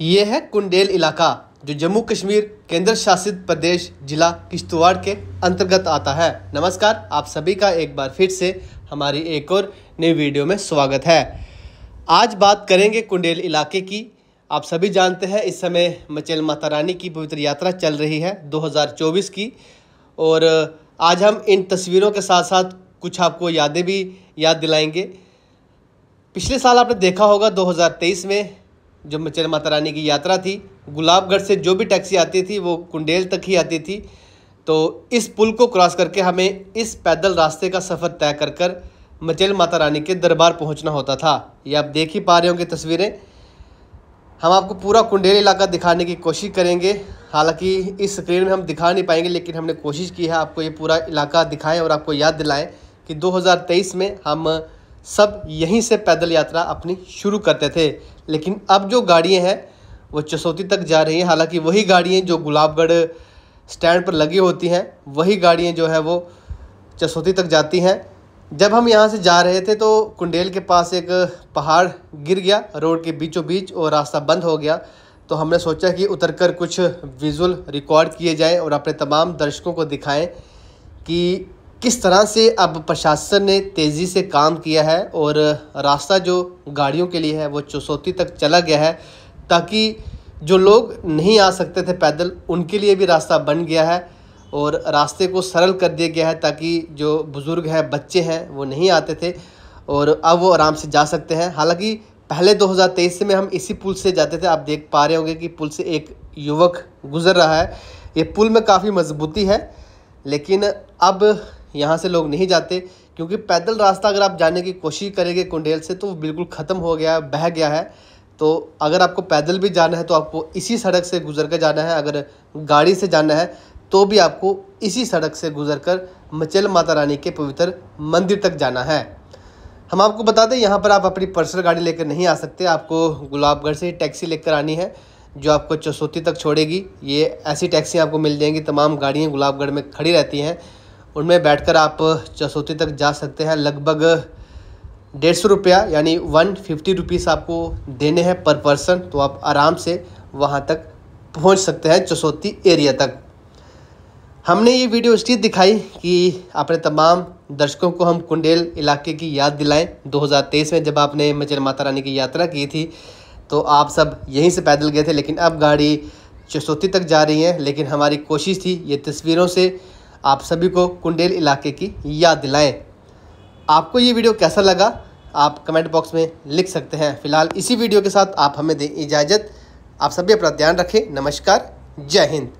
ये है कुंडेल इलाका, जो जम्मू कश्मीर केंद्र शासित प्रदेश जिला किश्तवाड़ के अंतर्गत आता है। नमस्कार, आप सभी का एक बार फिर से हमारी एक और नई वीडियो में स्वागत है। आज बात करेंगे कुंडेल इलाके की। आप सभी जानते हैं, इस समय मचेल माता रानी की पवित्र यात्रा चल रही है 2024 की। और आज हम इन तस्वीरों के साथ साथ कुछ आपको यादें भी याद दिलाएँगे। पिछले साल आपने देखा होगा 2023 में जो मचेल माता रानी की यात्रा थी, गुलाबगढ़ से जो भी टैक्सी आती थी, वो कुंडेल तक ही आती थी। तो इस पुल को क्रॉस करके हमें इस पैदल रास्ते का सफ़र तय कर कर मचेल माता रानी के दरबार पहुँचना होता था। ये आप देख ही पा रहे होंगे तस्वीरें। हम आपको पूरा कुंडेल इलाका दिखाने की कोशिश करेंगे। हालाँकि इस स्क्रीन में हम दिखा नहीं पाएँगे, लेकिन हमने कोशिश की है आपको ये पूरा इलाका दिखाएँ और आपको याद दिलाएँ कि 2023 में हम सब यहीं से पैदल यात्रा अपनी शुरू करते थे। लेकिन अब जो गाड़ियाँ हैं, वो चसौती तक जा रही हैं। हालाँकि वही गाड़ियाँ जो गुलाबगढ़ स्टैंड पर लगी होती हैं, वही गाड़ियाँ जो है, वो चसौती तक जाती हैं। जब हम यहाँ से जा रहे थे तो कुंडेल के पास एक पहाड़ गिर गया, रोड के बीचों बीच और रास्ता बंद हो गया। तो हमने सोचा कि उतरकर कुछ विजुअल रिकॉर्ड किए जाएँ और अपने तमाम दर्शकों को दिखाएँ कि किस तरह से अब प्रशासन ने तेज़ी से काम किया है और रास्ता जो गाड़ियों के लिए है, वो चौसौती तक चला गया है, ताकि जो लोग नहीं आ सकते थे पैदल, उनके लिए भी रास्ता बन गया है और रास्ते को सरल कर दिया गया है, ताकि जो बुज़ुर्ग हैं, बच्चे हैं, वो नहीं आते थे और अब वो आराम से जा सकते हैं। हालाँकि पहले 2023 में हम इसी पुल से जाते थे, आप देख पा रहे होंगे कि पुल से एक युवक गुज़र रहा है। ये पुल में काफ़ी मजबूती है, लेकिन अब यहाँ से लोग नहीं जाते, क्योंकि पैदल रास्ता अगर आप जाने की कोशिश करेंगे कुंडेल से तो बिल्कुल ख़त्म हो गया है बह गया है। तो अगर आपको पैदल भी जाना है तो आपको इसी सड़क से गुजर कर जाना है। अगर गाड़ी से जाना है तो भी आपको इसी सड़क से गुजर कर मचेल माता रानी के पवित्र मंदिर तक जाना है। हम आपको बता दें, यहाँ पर आप अपनी पर्सनल गाड़ी लेकर नहीं आ सकते। आपको गुलाबगढ़ से टैक्सी लेकर आनी है, जो आपको चौसौती तक छोड़ेगी। ये ऐसी टैक्सी आपको मिल जाएँगी। तमाम गाड़ियाँ गुलाबगढ़ में खड़ी रहती हैं। उनमें बैठकर आप चसौती तक जा सकते हैं। लगभग डेढ़ सौ रुपया, यानी वन फिफ्टी रुपीज़ आपको देने हैं पर पर्सन। तो आप आराम से वहाँ तक पहुँच सकते हैं चसौती एरिया तक। हमने ये वीडियो इसलिए दिखाई कि अपने तमाम दर्शकों को हम कुंडेल इलाके की याद दिलाएँ। 2023 में जब आपने मचल माता रानी की यात्रा की थी तो आप सब यहीं से पैदल गए थे, लेकिन अब गाड़ी चसौती तक जा रही है। लेकिन हमारी कोशिश थी ये तस्वीरों से आप सभी को कुंडेल इलाके की याद दिलाएँ। आपको ये वीडियो कैसा लगा, आप कमेंट बॉक्स में लिख सकते हैं। फ़िलहाल इसी वीडियो के साथ आप हमें दें इजाज़त। आप सभी अपना ध्यान रखें। नमस्कार। जय हिंद।